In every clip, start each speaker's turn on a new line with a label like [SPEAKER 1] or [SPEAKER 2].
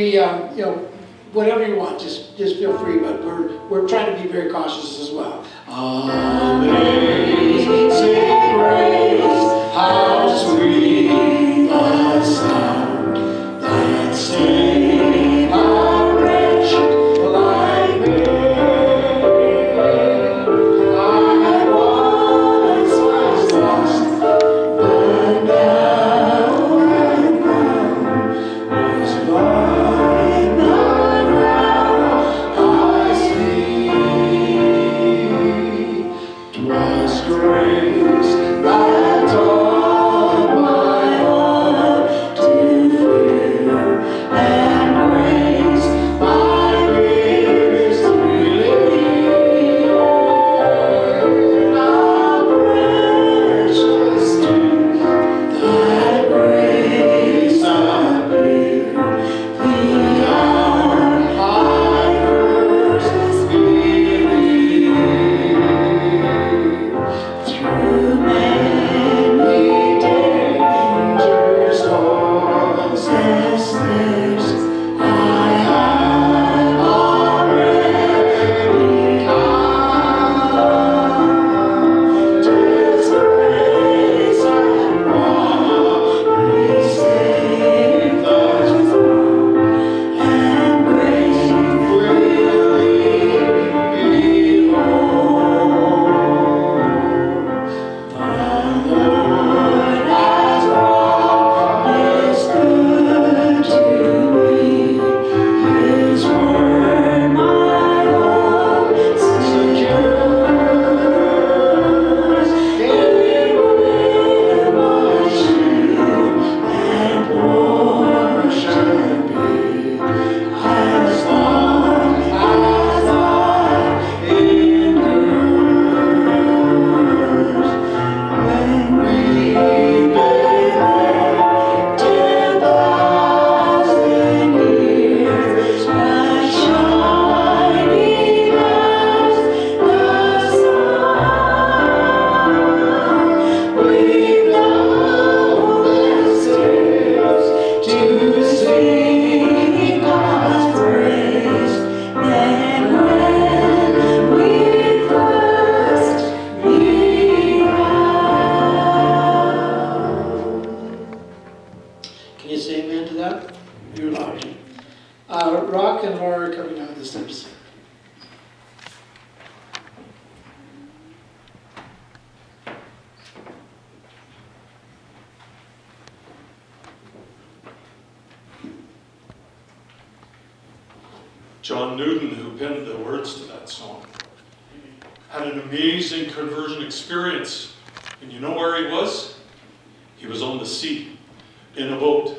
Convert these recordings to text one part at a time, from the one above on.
[SPEAKER 1] We, um, you know, whatever you want, just, just feel free, but we're, we're trying to be very cautious as well. Amazing
[SPEAKER 2] John Newton, who penned the words to that song, had an amazing conversion experience. And you know where he was? He was on the sea, in a boat.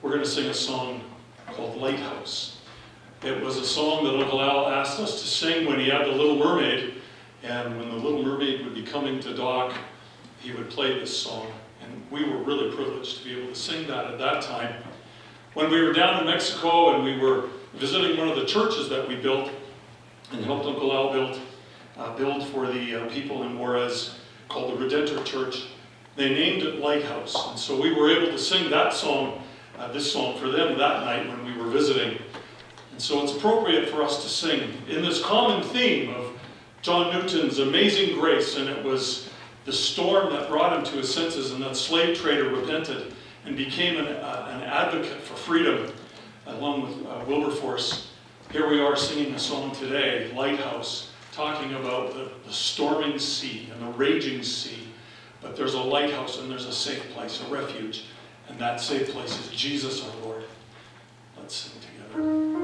[SPEAKER 2] We're going to sing a song called Lighthouse. It was a song that Uncle Al asked us to sing when he had the Little Mermaid. And when the Little Mermaid would be coming to dock, he would play this song. And we were really privileged to be able to sing that at that time. When we were down in Mexico and we were visiting one of the churches that we built and helped Uncle Al build, uh, build for the uh, people in Juarez called the Redentor Church, they named it Lighthouse. And so we were able to sing that song, uh, this song for them that night when we were visiting. And so it's appropriate for us to sing in this common theme of John Newton's amazing grace, and it was the storm that brought him to his senses, and that slave trader repented and became an, uh, an advocate for freedom, along with uh, Wilberforce. Here we are singing a song today, Lighthouse, talking about the, the storming sea and the raging sea. But there's a lighthouse and there's a safe place, a refuge, and that safe place is Jesus our Lord. Let's sing together.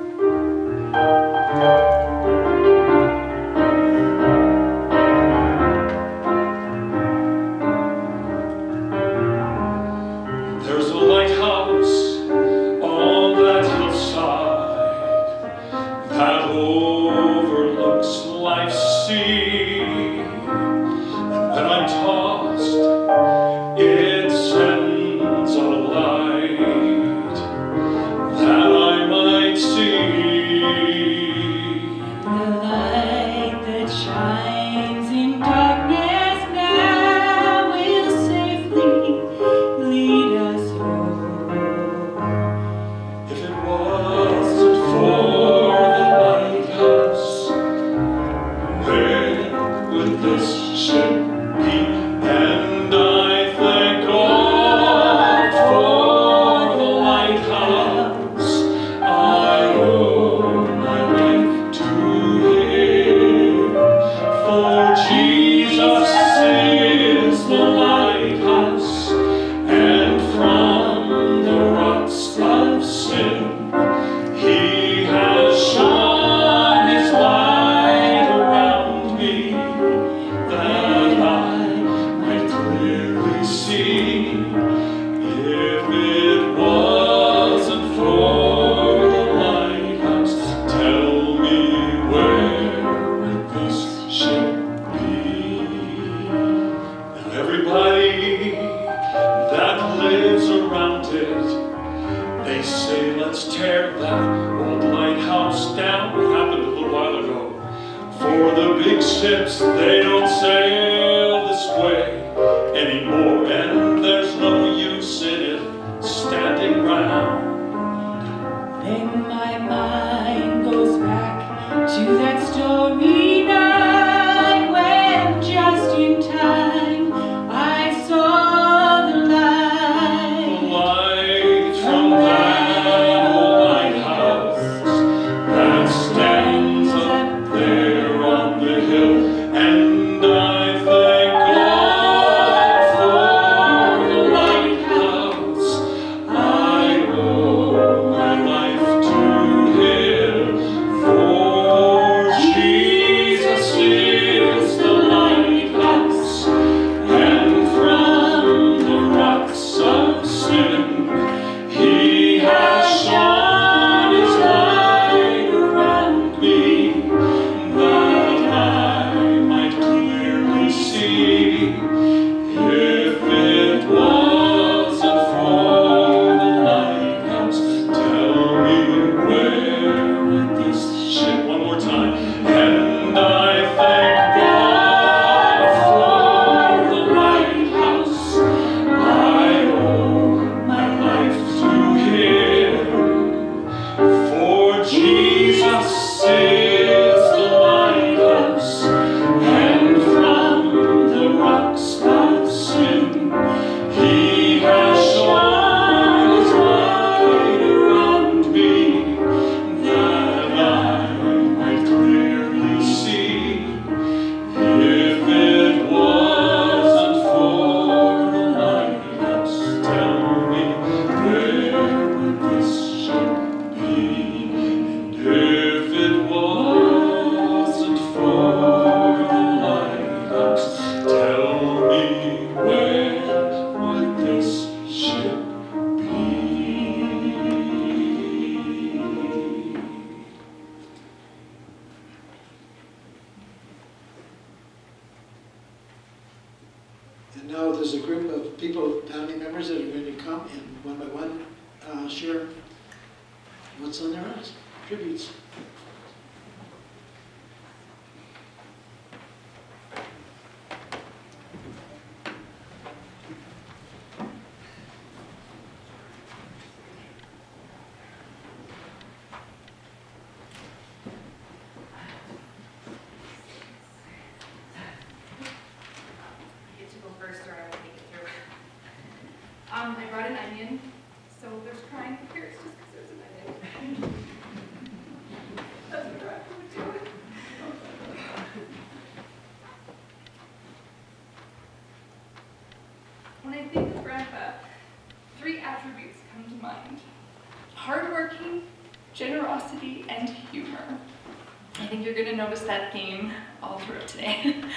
[SPEAKER 3] Think you're gonna notice that theme all throughout today.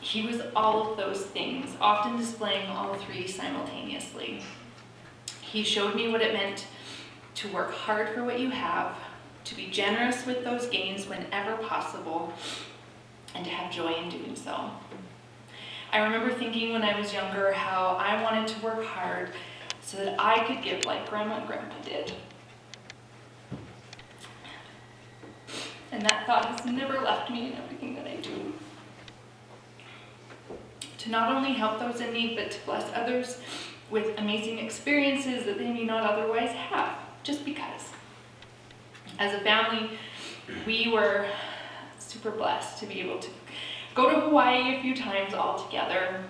[SPEAKER 3] He was all of those things, often displaying all three simultaneously. He showed me what it meant to work hard for what you have, to be generous with those gains whenever possible, and to have joy in doing so. I remember thinking when I was younger how I wanted to work hard so that I could give like Grandma and Grandpa did. And that thought has never left me in everything that I do to not only help those in need, but to bless others with amazing experiences that they may not otherwise have, just because. As a family, we were super blessed to be able to go to Hawaii a few times all together,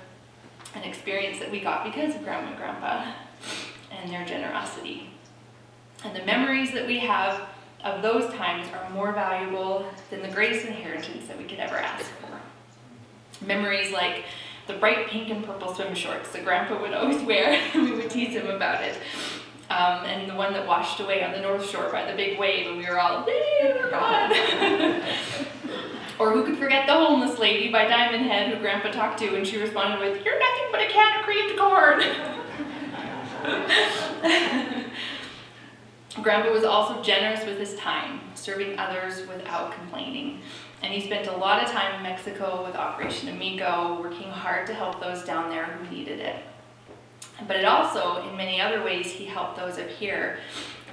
[SPEAKER 3] an experience that we got because of Grandma and Grandpa and their generosity. And the memories that we have of those times are more valuable than the greatest inheritance that we could ever ask for. Memories like the bright pink and purple swim shorts that Grandpa would always wear. And we would tease him about it. Um, and the one that washed away on the North Shore by the big wave, and we were all, "Yay, we're gone." or who could forget the homeless lady by Diamond Head who Grandpa talked to, and she responded with, "You're nothing but a can of creamed corn." Grandpa was also generous with his time, serving others without complaining. And he spent a lot of time in Mexico with Operation Amigo, working hard to help those down there who needed it. But it also, in many other ways, he helped those up here,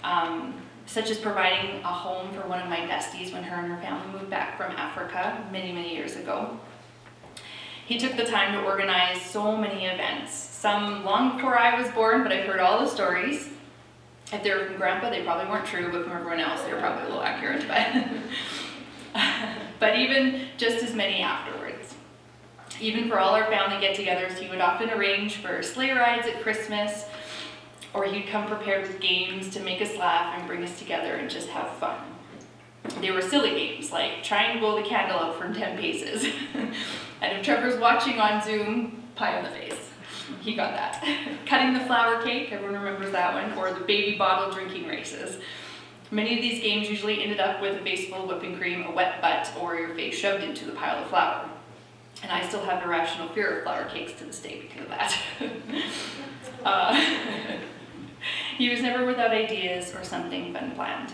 [SPEAKER 3] um, such as providing a home for one of my besties when her and her family moved back from Africa many, many years ago. He took the time to organize so many events, some long before I was born, but I've heard all the stories. If they were from Grandpa, they probably weren't true, but from everyone else, they were probably a little accurate. But, but even just as many afterwards. Even for all our family get togethers, he would often arrange for sleigh rides at Christmas, or he'd come prepared with games to make us laugh and bring us together and just have fun. They were silly games, like trying to blow the candle out from 10 paces. and if Trevor's watching on Zoom, pie in the face. He got that. Cutting the flour cake, everyone remembers that one, or the baby bottle drinking races. Many of these games usually ended up with a of whipping cream, a wet butt, or your face shoved into the pile of flour. And I still have an irrational fear of flour cakes to this day because of that. uh, he was never without ideas or something fun planned.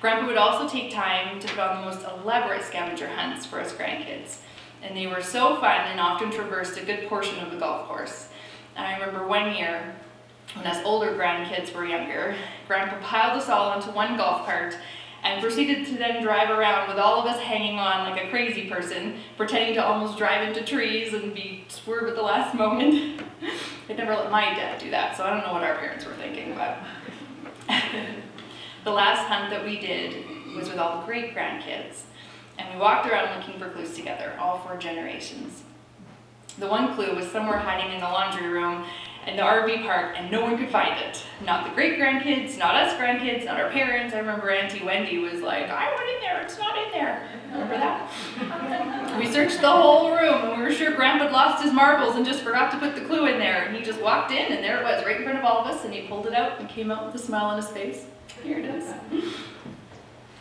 [SPEAKER 3] Grandpa would also take time to put on the most elaborate scavenger hunts for us grandkids. And they were so fun and often traversed a good portion of the golf course. And I remember one year, when us older grandkids were younger, Grandpa piled us all onto one golf cart and proceeded to then drive around with all of us hanging on like a crazy person, pretending to almost drive into trees and be swerved at the last moment. I'd never let my dad do that, so I don't know what our parents were thinking, but the last hunt that we did was with all the great grandkids, and we walked around looking for clues together, all four generations. The one clue was somewhere hiding in the laundry room in the RV park, and no one could find it. Not the great grandkids, not us grandkids, not our parents. I remember Auntie Wendy was like, I went in there, it's not in there. Remember that? we searched the whole room, and we were sure Grandpa lost his marbles and just forgot to put the clue in there. And he just walked in, and there it was, right in front of all of us, and he pulled it out and came out with a smile on his face. Here it is.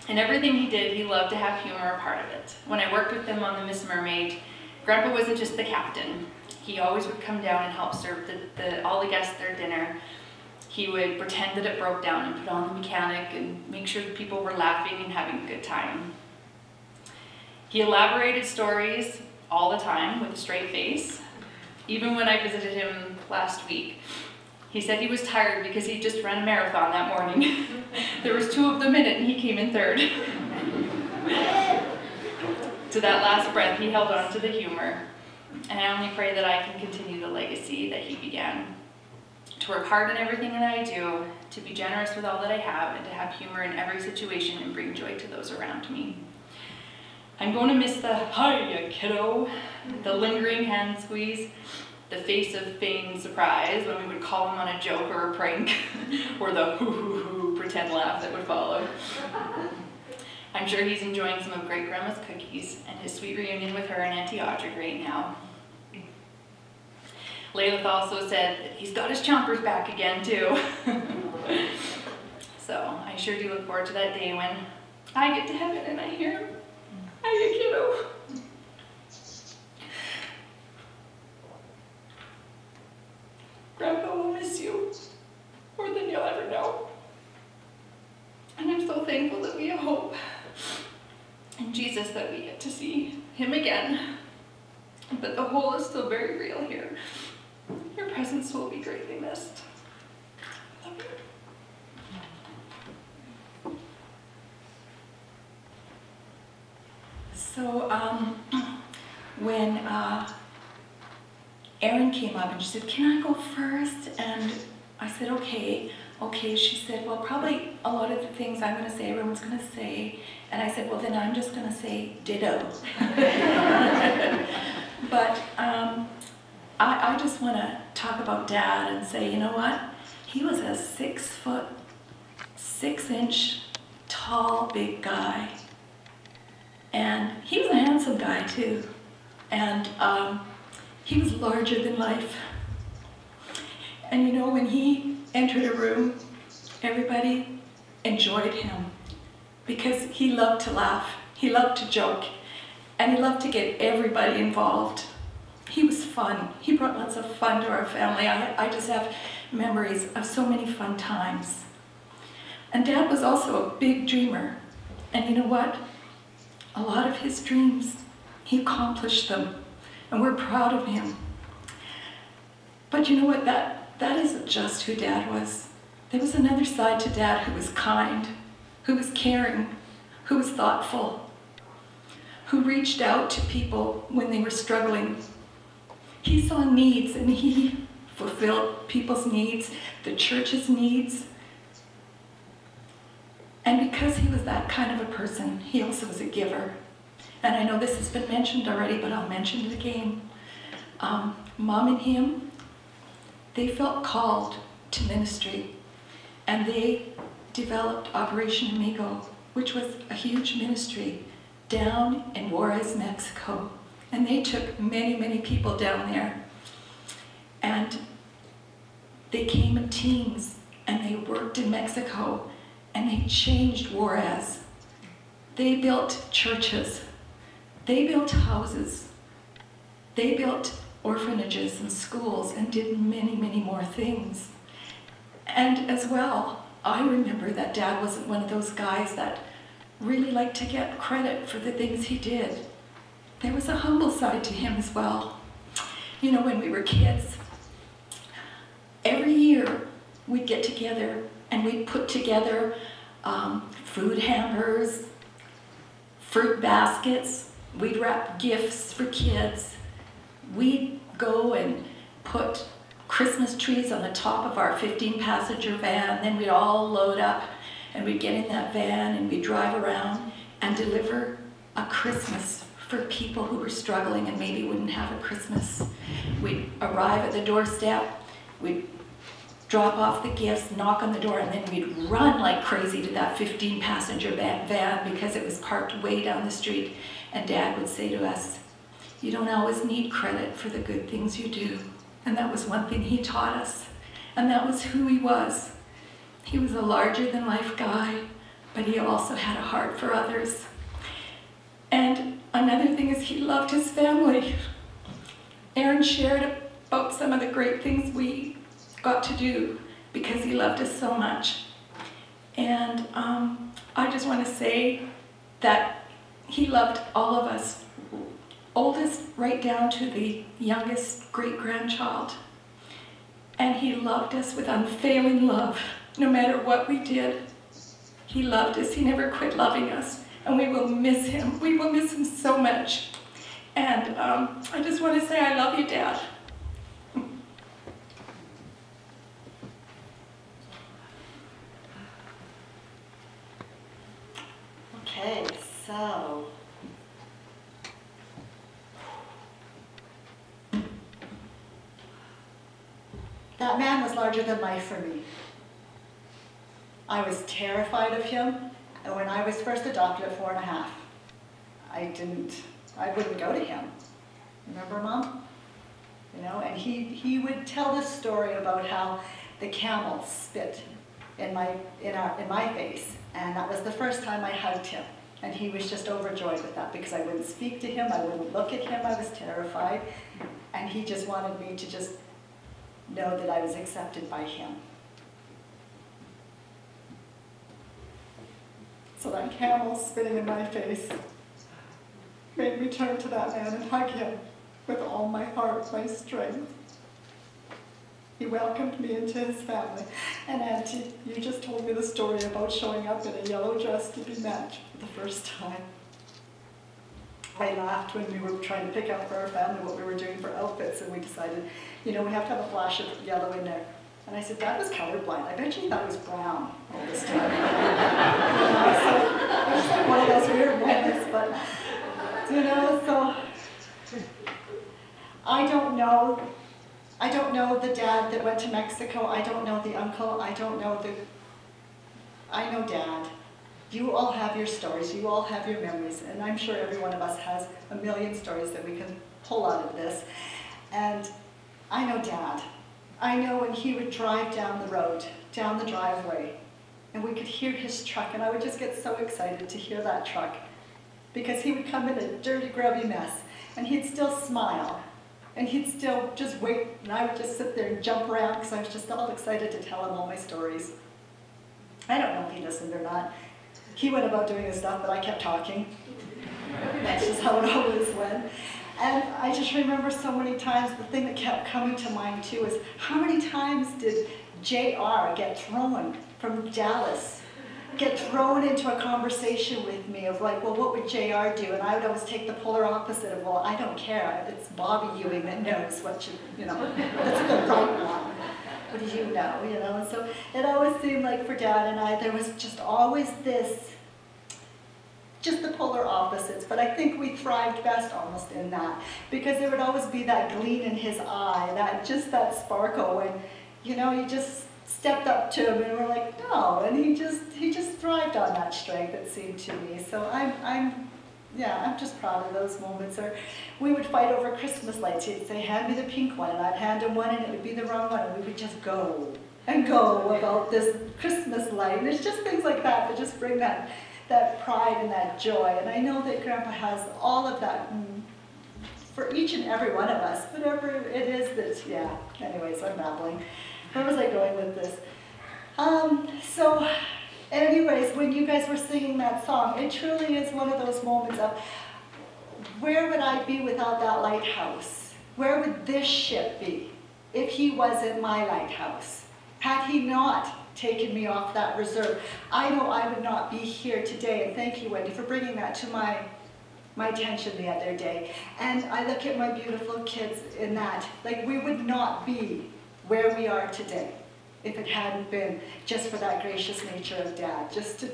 [SPEAKER 3] And everything he did, he loved to have humor a part of it. When I worked with him on the Miss Mermaid, Grandpa wasn't just the captain. He always would come down and help serve the, the, all the guests their dinner. He would pretend that it broke down and put on the mechanic and make sure people were laughing and having a good time. He elaborated stories all the time with a straight face. Even when I visited him last week, he said he was tired because he just ran a marathon that morning. there was two of them in it and he came in third. to that last breath, he held on to the humor. And I only pray that I can continue the legacy that he began. To work hard in everything that I do, to be generous with all that I have, and to have humor in every situation and bring joy to those around me. I'm going to miss the hiya kiddo, the lingering hand squeeze, the face of feigned surprise when we would call him on a joke or a prank, or the hoo hoo hoo pretend laugh that would follow. I'm sure he's enjoying some of great grandma's cookies and his sweet reunion with her and Auntie Audrey right now. Layla also said that he's got his chompers back again too. so I sure do look forward to that day when I get to heaven and I hear him. Hiya, kiddo. Grandpa will miss you more than you'll ever know. And I'm so thankful that we have hope in Jesus that we get to see him again. But the hole is still very real here. Your presence will be greatly missed.
[SPEAKER 4] So, um, when uh, Erin came up and she said, Can I go first? And I said, Okay, okay. She said, Well, probably a lot of the things I'm going to say, everyone's going to say. And I said, Well, then I'm just going to say ditto. but um, I, I just want to talk about Dad and say, you know what? He was a six foot, six inch, tall, big guy. And he was a handsome guy too. And um, he was larger than life. And you know, when he entered a room, everybody enjoyed him because he loved to laugh, he loved to joke, and he loved to get everybody involved. He was fun. He brought lots of fun to our family. I, I just have memories of so many fun times. And Dad was also a big dreamer. And you know what? A lot of his dreams, he accomplished them. And we're proud of him. But you know what? That, that isn't just who Dad was. There was another side to Dad who was kind, who was caring, who was thoughtful, who reached out to people when they were struggling. He saw needs and he fulfilled people's needs, the church's needs. And because he was that kind of a person, he also was a giver. And I know this has been mentioned already, but I'll mention it again. Um, Mom and him, they felt called to ministry, and they developed Operation Amigo, which was a huge ministry down in Juarez, Mexico. And they took many, many people down there. And they came in teams and they worked in Mexico and they changed Juarez. They built churches. They built houses. They built orphanages and schools and did many, many more things. And as well, I remember that dad wasn't one of those guys that really liked to get credit for the things he did. There was a humble side to him as well. You know, when we were kids, every year we'd get together and we'd put together um, food hampers, fruit baskets, we'd wrap gifts for kids. We'd go and put Christmas trees on the top of our 15 passenger van, then we'd all load up and we'd get in that van and we'd drive around and deliver a Christmas for people who were struggling and maybe wouldn't have a Christmas. We'd arrive at the doorstep, we'd drop off the gifts, knock on the door, and then we'd run like crazy to that 15 passenger van because it was parked way down the street. And Dad would say to us, You don't always need credit for the good things you do. And that was one thing he taught us. And that was who he was. He was a larger than life guy, but he also had a heart for others. And another thing is he loved his family. Aaron shared about some of the great things we got to do because he loved us so much. And um, I just want to say that he loved all of us, oldest right down to the youngest great grandchild. And he loved us with unfailing love, no matter what we did. He loved us, he never quit loving us, and we will miss him. We will miss him so much. And um, I just want to say, I love you, Dad.
[SPEAKER 5] Okay, so. That man was larger than life for me. I was terrified of him and when I was first adopted at four and a half. I didn't, I wouldn't go to him. Remember, Mom? You know, and he, he would tell this story about how the camel spit in my, in, our, in my face. And that was the first time I hugged him. And he was just overjoyed with that because I wouldn't speak to him, I wouldn't look at him, I was terrified. And he just wanted me to just know that I was accepted by him. So that camel spitting in my face made me turn to that man and hug him with all my heart, my strength. He welcomed me into his family. And Auntie, you just told me the story about showing up in a yellow dress to be matched for the first time. I laughed when we were trying to pick out for our family what we were doing for outfits, and we decided, you know, we have to have a flash of yellow in there. And I said, Dad was colorblind. I bet you thought it was brown all this time. one of those weird moments, but, you know, so I don't know I don't know the dad that went to Mexico. I don't know the uncle. I don't know the. I know dad. You all have your stories. You all have your memories. And I'm sure every one of us has a million stories that we can pull out of this. And I know dad. I know when he would drive down the road, down the driveway, and we could hear his truck, and I would just get so excited to hear that truck because he would come in a dirty, grubby mess, and he'd still smile and he'd still just wait, and I would just sit there and jump around because I was just all excited to tell him all my stories. I don't know if he listened or not. He went about doing his stuff, but I kept talking. That's just how it always went. And I just remember so many times, the thing that kept coming to mind too is how many times did JR get thrown from Dallas, get thrown into a conversation with me of like, well, what would JR do? And I would always take the polar opposite of, well, I don't care. It's Bobby Ewing that knows what you, you know, that's the right one. What do you know, you know? And so it always seemed like for Dad and I, there was just always this just the polar opposites, but I think we thrived best almost in that because there would always be that gleam in his eye, that just that sparkle when, you know, you just stepped up to him and we're like, no, and he just he just thrived on that strength. It seemed to me. So I'm I'm yeah, I'm just proud of those moments. Or we would fight over Christmas lights. He'd say, hand me the pink one, and I'd hand him one, and it would be the wrong one, and we would just go and go about this Christmas light. And it's just things like that that just bring that that pride and that joy. And I know that Grandpa has all of that for each and every one of us, whatever it is that, yeah, anyways, I'm babbling. Where was I going with this? Um, so, anyways, when you guys were singing that song, it truly is one of those moments of where would I be without that lighthouse? Where would this ship be if he wasn't my lighthouse? Had he not taken me off that reserve. I know I would not be here today, and thank you, Wendy, for bringing that to my, my attention the other day. And I look at my beautiful kids in that, like we would not be where we are today if it hadn't been just for that gracious nature of Dad, just to,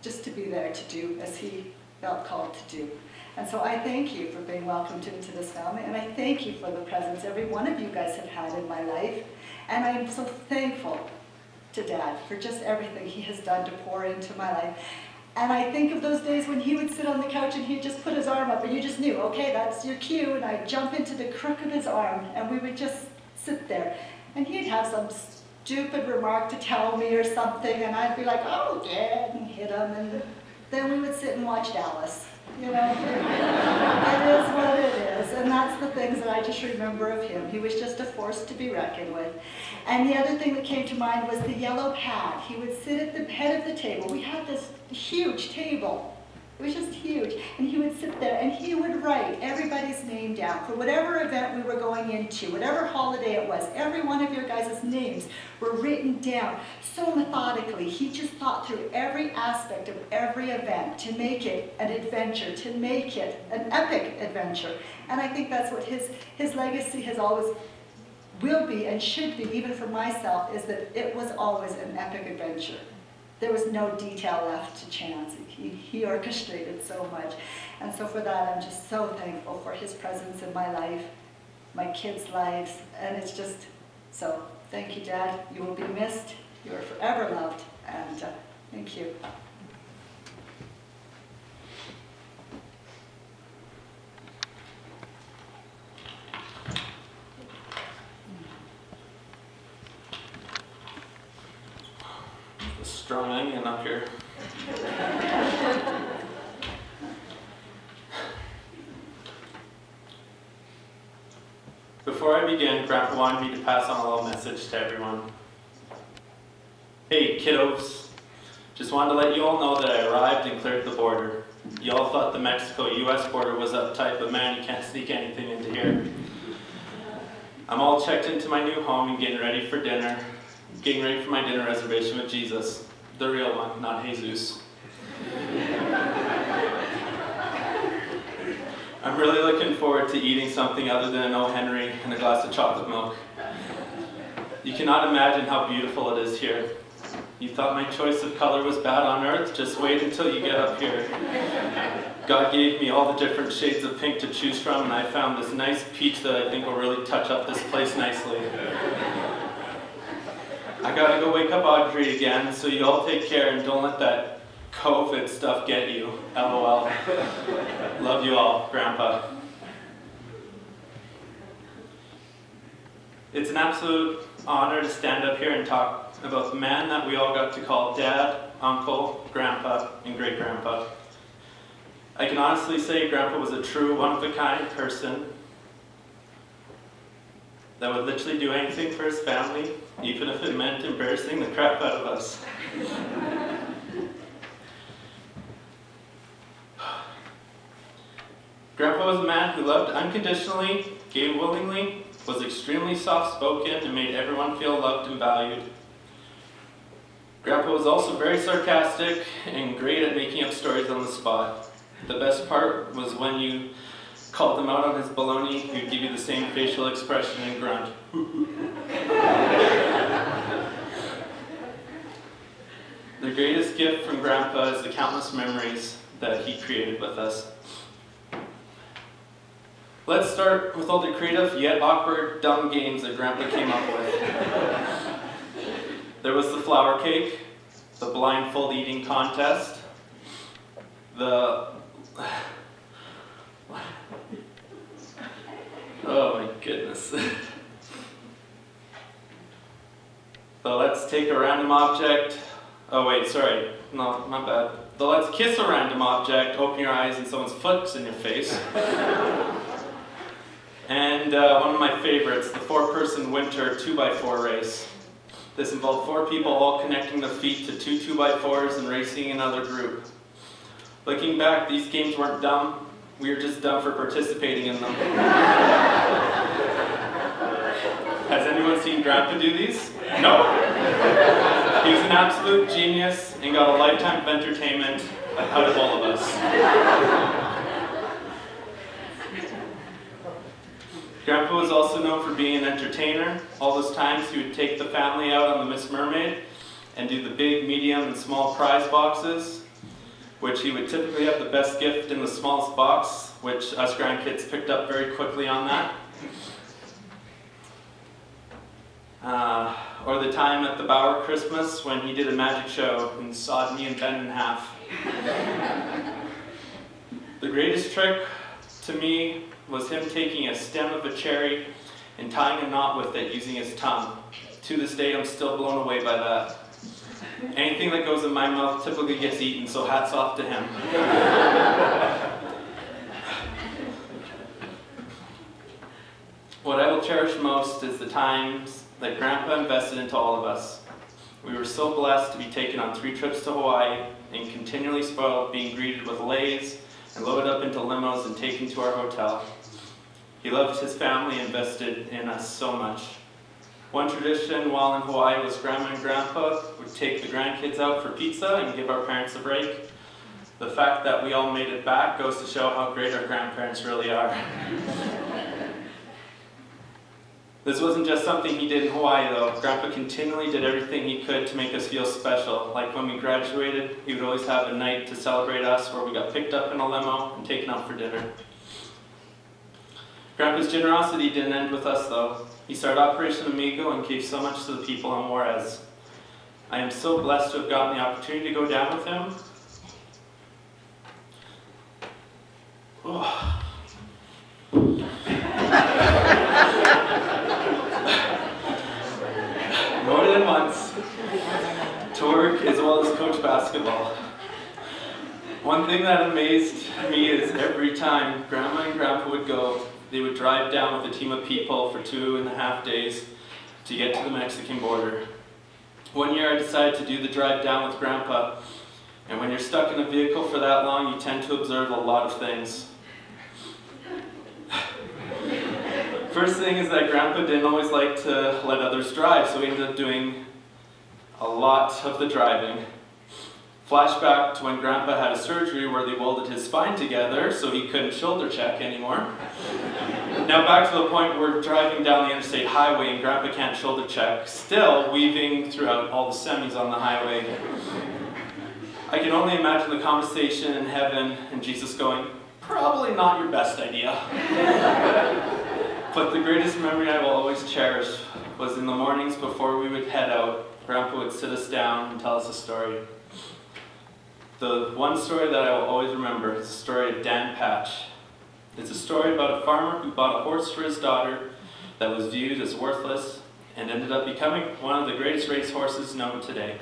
[SPEAKER 5] just to be there to do as he felt called to do. And so I thank you for being welcomed into this family, and I thank you for the presence every one of you guys have had in my life. And I'm so thankful to Dad for just everything he has done to pour into my life. And I think of those days when he would sit on the couch and he'd just put his arm up and you just knew, okay, that's your cue. And I'd jump into the crook of his arm and we would just sit there. And he'd have some stupid remark to tell me or something and I'd be like, oh, Dad, and hit him. And then we would sit and watch Dallas. You know, it is what it is. And that's the things that I just remember of him. He was just a force to be reckoned with. And the other thing that came to mind was the yellow pad. He would sit at the head of the table. We had this huge table. It was just huge. And he would sit there and he would write everybody's name down for whatever event we were going into, whatever holiday it was. Every one of your guys' names were written down so methodically. He just thought through every aspect of every event to make it an adventure, to make it an epic adventure. And I think that's what his, his legacy has always will be and should be, even for myself, is that it was always an epic adventure. There was no detail left to chance. He, he orchestrated so much. And so for that, I'm just so thankful for his presence in my life, my kids' lives, and it's just, so thank you, Dad. You will be missed. You are forever loved, and uh, thank you.
[SPEAKER 6] Onion up here. Before I begin, Grandpa wanted me to pass on a little message to everyone. Hey, kiddos. Just wanted to let you all know that I arrived and cleared the border. You all thought the Mexico-US border was uptight, but man, you can't sneak anything into here. I'm all checked into my new home and getting ready for dinner. Getting ready for my dinner reservation with Jesus. The real one, not Jesus. I'm really looking forward to eating something other than an O. Henry and a glass of chocolate milk. You cannot imagine how beautiful it is here. You thought my choice of color was bad on earth? Just wait until you get up here. God gave me all the different shades of pink to choose from, and I found this nice peach that I think will really touch up this place nicely. I gotta go wake up Audrey again, so you all take care and don't let that COVID stuff get you. LOL. Love you all, Grandpa. It's an absolute honor to stand up here and talk about the man that we all got to call Dad, Uncle, Grandpa, and Great Grandpa. I can honestly say Grandpa was a true one-of-a-kind person that would literally do anything for his family, even if it meant embarrassing the crap out of us. Grandpa was a man who loved unconditionally, gave willingly, was extremely soft spoken, and made everyone feel loved and valued. Grandpa was also very sarcastic and great at making up stories on the spot. The best part was when you called him out on his baloney, he'd give you the same facial expression and grunt. the greatest gift from Grandpa is the countless memories that he created with us. Let's start with all the creative yet awkward, dumb games that Grandpa came up with. There was the flour cake, the blindfold eating contest, the. Oh my goodness. the let's take a random object. Oh wait, sorry. No, my bad. The let's kiss a random object, open your eyes and someone's foot's in your face. and uh, one of my favorites, the four-person winter 2x4 race. This involved four people all connecting their feet to two 2x4s and racing another group. Looking back, these games weren't dumb. We were just dumb for participating in them. Anyone seen Grandpa do these? No. He was an absolute genius and got a lifetime of entertainment out of all of us. Grandpa was also known for being an entertainer. All those times he would take the family out on the Miss Mermaid and do the big, medium, and small prize boxes which he would typically have the best gift in the smallest box, which us grandkids picked up very quickly on that. Uh, or the time at the Bauer Christmas when he did a magic show and sawed me and Ben in half. the greatest trick to me was him taking a stem of a cherry and tying a knot with it using his tongue. To this day, I'm still blown away by that. Anything that goes in my mouth typically gets eaten, so hats off to him. what I will cherish most is the times that Grandpa invested into all of us. We were so blessed to be taken on three trips to Hawaii and continually spoiled being greeted with leis and loaded up into limos and taken to our hotel. He loved his family and invested in us so much. One tradition while in Hawaii was Grandma and Grandpa would take the grandkids out for pizza and give our parents a break. The fact that we all made it back goes to show how great our grandparents really are. this wasn't just something he did in Hawaii though. Grandpa continually did everything he could to make us feel special. Like when we graduated, he would always have a night to celebrate us where we got picked up in a limo and taken out for dinner. Grandpa's generosity didn't end with us though. He started Operation Amigo and gave so much to the people in Juarez. I am so blessed to have gotten the opportunity to go down with him. Oh. More than once, to work as well as coach basketball. One thing that amazed me is every time Grandma and Grandpa would go, they would drive down with a team of people for two and a half days to get to the Mexican border. One year I decided to do the drive down with Grandpa, and when you're stuck in a vehicle for that long, you tend to observe a lot of things. First thing is that Grandpa didn't always like to let others drive, so we ended up doing a lot of the driving. Flashback to when Grandpa had a surgery where they welded his spine together so he couldn't shoulder check anymore. now back to the point we're driving down the interstate highway and Grandpa can't shoulder check, still weaving throughout all the semis on the highway. I can only imagine the conversation in heaven and Jesus going, probably not your best idea. but the greatest memory I will always cherish was in the mornings before we would head out, Grandpa would sit us down and tell us a story. The one story that I will always remember is the story of Dan Patch. It's a story about a farmer who bought a horse for his daughter that was viewed as worthless and ended up becoming one of the greatest race horses known today.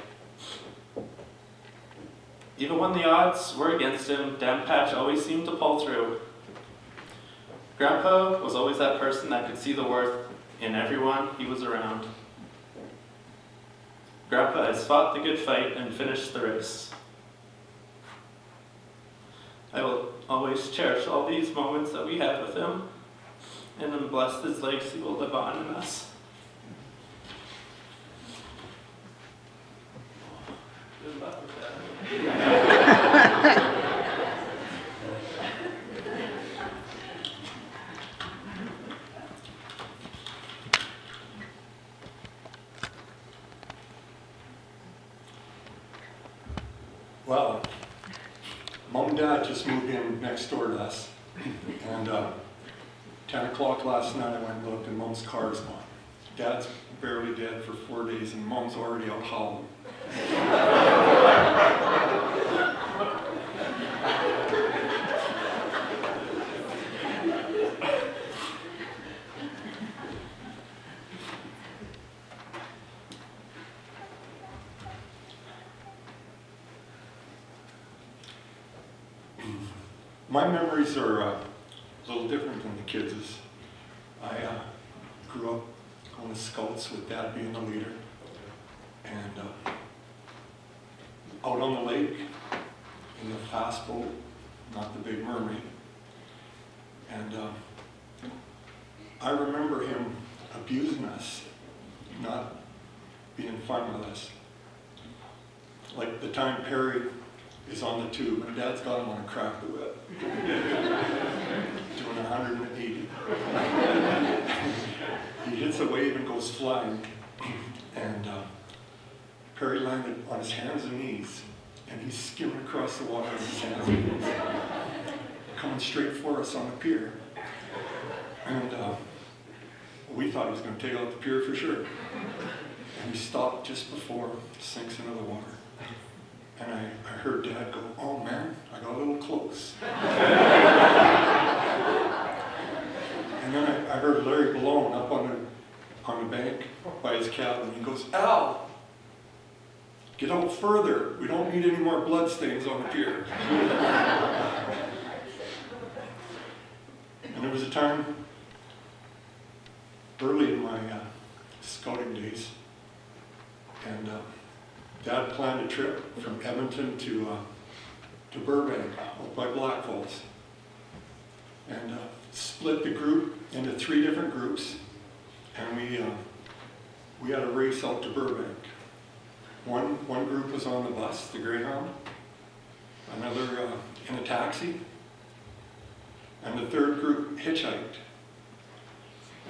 [SPEAKER 6] Even when the odds were against him, Dan Patch always seemed to pull through. Grandpa was always that person that could see the worth in everyone he was around. Grandpa has fought the good fight and finished the race. I will always cherish all these moments that we have with him, and I'm blessed his legacy will live on in us. Good luck with that.
[SPEAKER 7] Well, mom and dad just moved in next door to us. And uh, 10 o'clock last night, I went and looked, and mom's car's gone. Dad's barely dead for four days, and mom's already out howling. My memories are uh, a little different than the kids'. I uh, grew up going to scouts with dad being the leader. And uh, out on the lake in fast boat, not the big mermaid. And uh, I remember him abusing us, not being fun with us. Like the time Perry is on the tube and dad's got him on a crack the whip. Doing 180. he hits a wave and goes flying. And uh, Perry landed on his hands and knees. And he's skimming across the water. Coming straight for us on the pier. And uh, we thought he was going to take out the pier for sure. And he stopped just before sinks into the water. And I, I heard Dad go, oh man, I got a little close. and then I, I heard Larry Malone up on the, on the bank by his cabin. He goes, Al, get out further. We don't need any more blood stains on the pier. and there was a time early in my uh, scouting days, and uh, Dad planned a trip from Edmonton to, uh, to Burbank, out by Blackfalds. And uh, split the group into three different groups. And we, uh, we had a race out to Burbank. One, one group was on the bus, the Greyhound. Another uh, in a taxi. And the third group hitchhiked.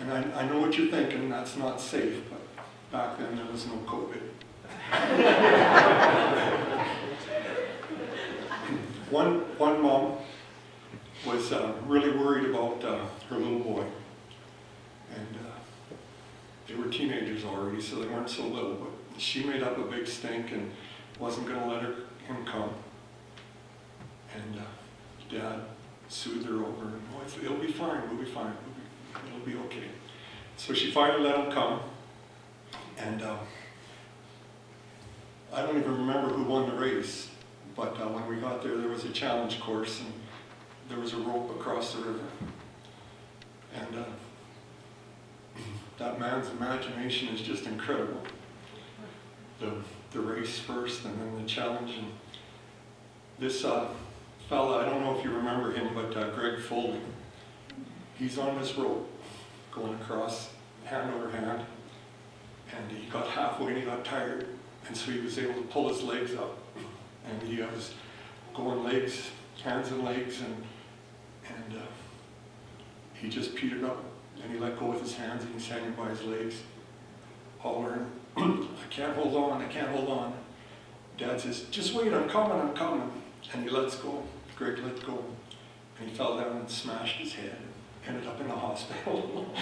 [SPEAKER 7] And I, I know what you're thinking, that's not safe, but back then there was no COVID. one, one mom was uh, really worried about uh, her little boy. And uh, they were teenagers already, so they weren't so little, but she made up a big stink and wasn't going to let her, him come. And uh, dad soothed her over, and oh, it'll be fine, we'll be fine, it'll be okay. So she finally let him come. And uh, I don't even remember who won the race, but uh, when we got there, there was a challenge course, and there was a rope across the river. And uh, that man's imagination is just incredible. The, the race first, and then the challenge. And this uh, fella, I don't know if you remember him, but uh, Greg Foley, he's on this rope going across hand over hand, and he got halfway and he got tired. And so he was able to pull his legs up. And he was going legs, hands and legs, and, and uh, he just petered up. And he let go with his hands and he's hanging by his legs, hollering, can't hold on, I can't hold on. Dad says, just wait, I'm coming, I'm coming. And he lets go. Greg let go. And he fell down and smashed his head ended up in the hospital.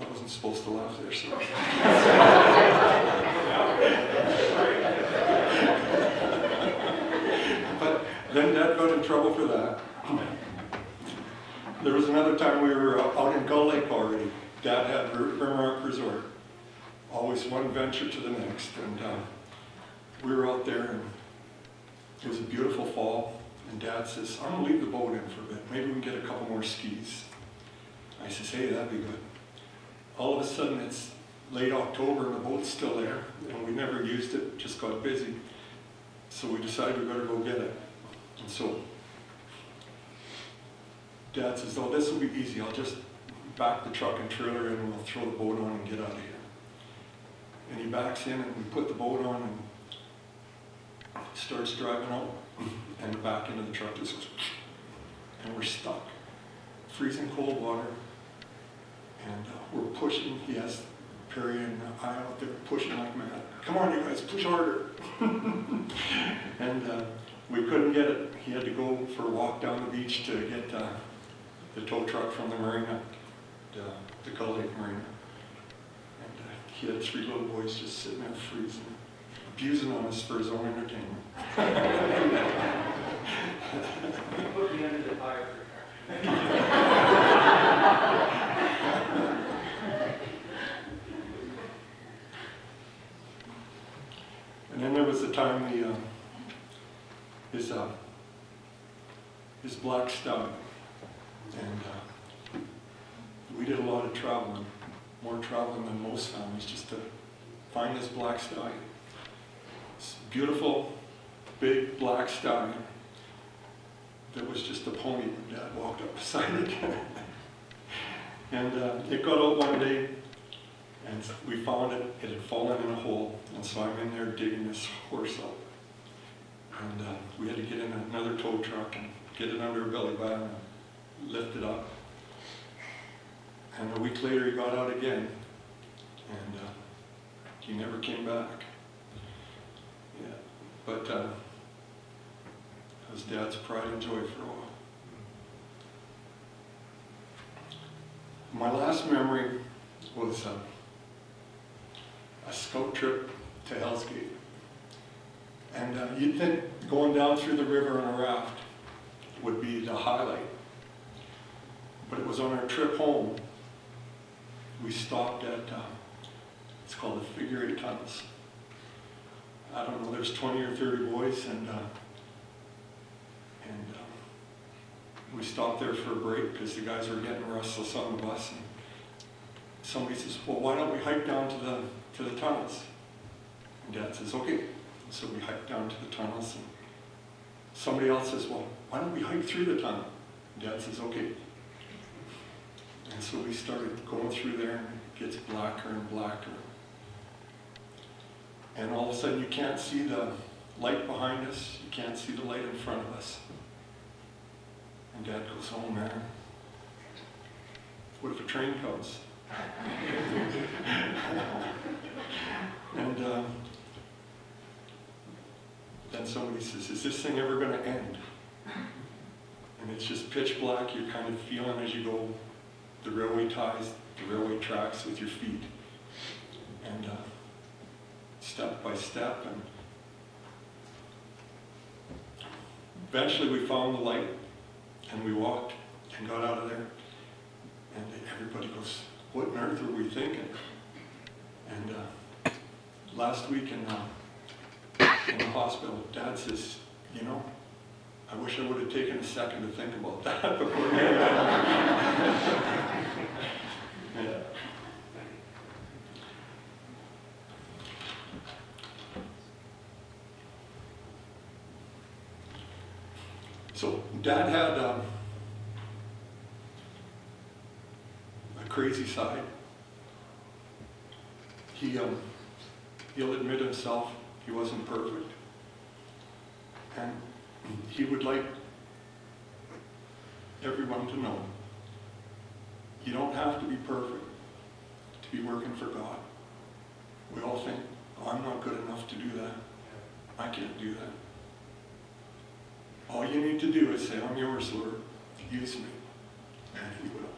[SPEAKER 7] I wasn't supposed to laugh there, sorry. but then Dad got in trouble for that. There was another time we were uh, out in Gull Lake already. Dad had Vermont Resort. Always one venture to the next. And uh, we were out there, and it was a beautiful fall. And Dad says, I'm going to leave the boat in for a bit. Maybe we can get a couple more skis. I says, hey, that'd be good all of a sudden it's late October and the boat's still there and we never used it, just got busy. So we decided we better go get it. And so Dad says, oh, this will be easy. I'll just back the truck and trailer in and we'll throw the boat on and get out of here. And he backs in and we put the boat on and starts driving out and back of the truck just goes and we're stuck. Freezing cold water. And uh, we're pushing. He has Perry and I out there pushing like mad. Come on, you guys, push harder. and uh, we couldn't get it. He had to go for a walk down the beach to get uh, the tow truck from the marina, the, the Gull Lake Marina. And uh, he had three little boys just sitting there freezing, abusing on us for his own entertainment.
[SPEAKER 8] Put me under the fire.
[SPEAKER 7] And then there was the time the, uh, his, uh, his black stallion. And uh, we did a lot of traveling, more traveling than most families, just to find this black stallion. This beautiful, big black stallion that was just a pony when Dad walked up beside it. and uh, it got out one day, and we found it. It had fallen in a hole, and so I'm in there digging this horse up. And uh, we had to get in another tow truck and get it under a belly button and lift it up. And a week later, he got out again, and uh, he never came back. Yeah, but uh, was Dad's pride and joy for a while. My last memory was uh, a scout trip to Hell's Gate. And uh, you'd think going down through the river on a raft would be the highlight. But it was on our trip home, we stopped at, uh, it's called the Figure Eight Tunnels. I don't know, there's 20 or 30 boys, and, uh, and uh, we stopped there for a break because the guys were getting restless on the bus. And somebody says, well, why don't we hike down to the, to the tunnels? And Dad says, okay. So we hiked down to the tunnels. And somebody else says, well, why don't we hike through the tunnel? And Dad says, okay. And so we started going through there, and it gets blacker and blacker. And all of a sudden, you can't see the light behind us, you can't see the light in front of us. And Dad goes, oh man, what if a train comes? and uh, then somebody says, is this thing ever going to end? And it's just pitch black, you're kind of feeling as you go the railway ties, the railway tracks with your feet. And uh, step by step. And eventually we found the light and we walked and got out of there. And everybody goes, what on earth were we thinking? And uh, last week in, uh, in the hospital, Dad says, you know, I wish I would have taken a second to think about that before yeah. So Dad had um, a crazy side. He, um, he'll admit himself he wasn't perfect. He would like everyone to know you don't have to be perfect to be working for God. We all think, oh, I'm not good enough to do that. I can't do that. All you need to do is say, I'm yours, Lord. Use me. And he will.